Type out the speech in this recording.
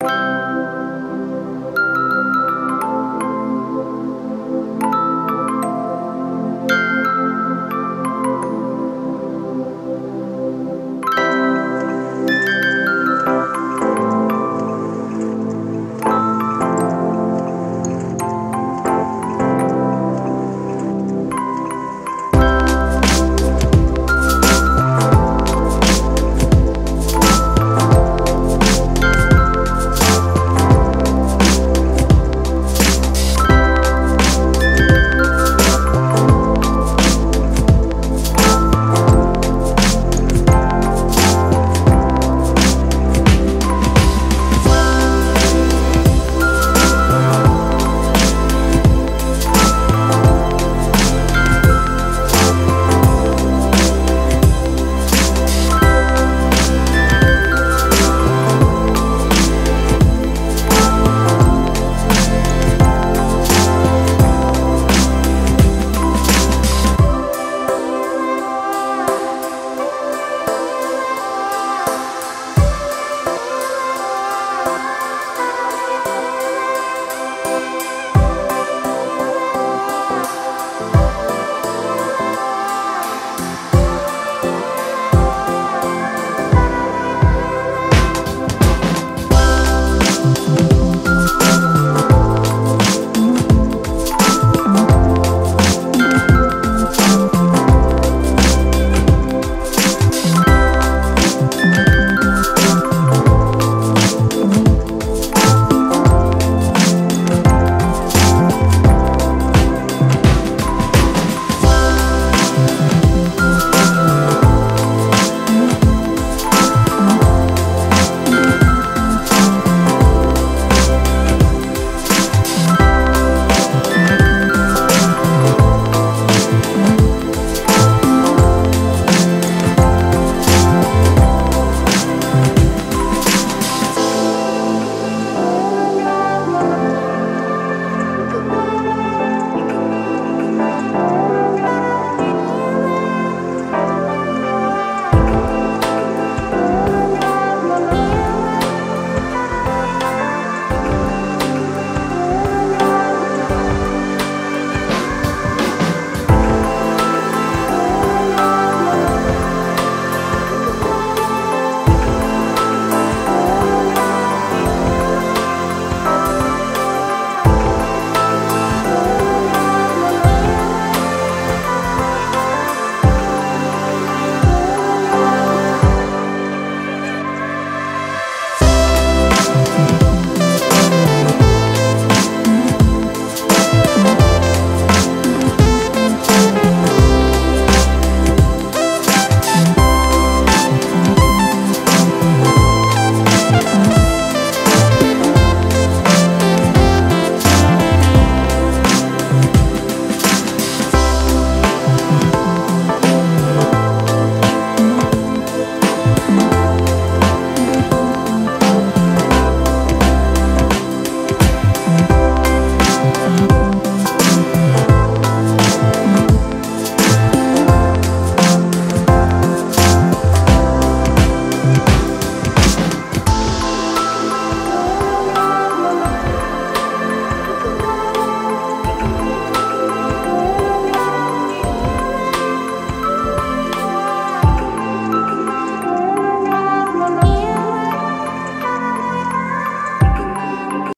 you